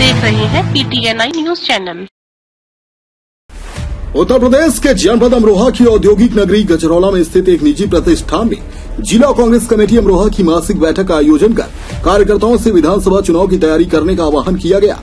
देख रहे हैं PTNI news channel Uttar Pradesh के जनपद अमरोहा की औद्योगिक नगरी गजरौला में स्थित एक निजी प्रतिष्ठान में जिला कांग्रेस कमेटी अमरोहा की मासिक बैठक का आयोजन कर कार्यकर्ताओं से विधानसभा चुनाव की तैयारी करने का आह्वान किया गया।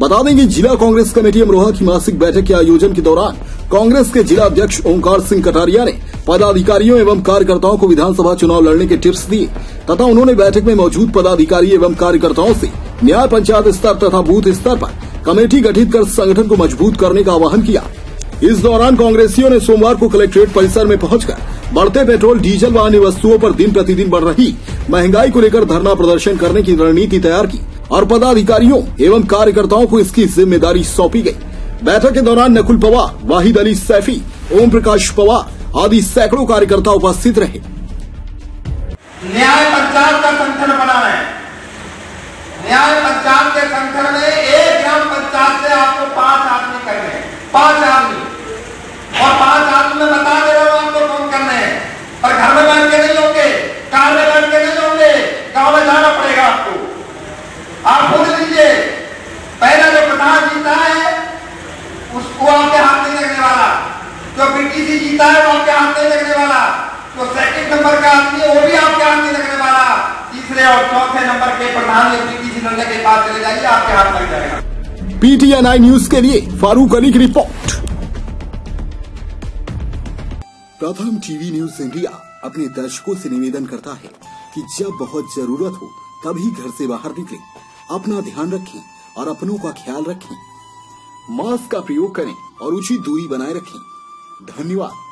बता दें कि जिला कांग्रेस कमेटी अमरोहा की मासिक बैठक के आयोजन के दौरान कांग्रेस के जिला अध्यक्ष ओंकार सिंह कटारिया ने पदाधिकारियों एवं कार्यकर्ताओं को विधानसभा चुनाव लड़ने के टिप्स दिए तथा उन्होंने बैठक में मौजूद पदाधिकारी एवं कार्यकर्ताओं से न्याय पंचायत स्तर तथा बूथ स्तर पर कमेटी गठित कर संगठन को मज़बूत करने का आह्वान किया। इस दौरान कांग्रेसियों ने सोमवार को कलेक्ट्रेट परिसर में पहुंचकर बढ़ते पेट्रोल, डीजल व अन्य वस्तुओं पर दिन प्रतिदिन बढ़ रही महँगाई को लेकर धरना प्रदर्शन करने की रणनीति तैयार की और पदाधिकारियों एवं कार्यकर्ताओं को इसकी ज़िम्मेदारी सौंपी गई बैठक के दौरान नकुल पवार, वाहिद अली सैफी ओम प्रकाश पवार आदि सैकड़ों कार्यकर्ता उपस्थित रहे। न्याय पंचायत का संगठन बना है न्याय पंचायत के संगठन में एक ग्राम पंचायत से आपको पाँच आदमी करने हैं पाँच आदमी और पाँच आदमी में बता दे रहा हूँ आपको कौन करने हैं पर घर में बैठ के नहीं होंगे कार में बैठ के नहीं होंगे गाँव में जाना पड़ेगा आपको आप खुद लीजिए पहला जो प्रधान जीता है उसको आपके हाथ नहीं लगने वाला जो बीटीसी जीता है वो आपके हाथ नहीं लगने वाला। जो सेकंड नंबर का आदमी वो भी आपके हाथ नहीं लगने वाला। तीसरे और चौथे नंबर के प्रधान या बीटीसी लड़ने के पास चले जाइए आपके हाथ लग जाएगा। पीटीएनआई न्यूज़ के लिए फारूक अली की रिपोर्ट। प्रथम टीवी न्यूज़ इंडिया अपने दर्शकों से निवेदन करता है कि जब बहुत ज़रूरत हो तभी घर से बाहर निकलें, अपना ध्यान रखें और अपनों का ख्याल रखें। मास्क का प्रयोग करें और उचित दूरी बनाए रखें। धन्यवाद।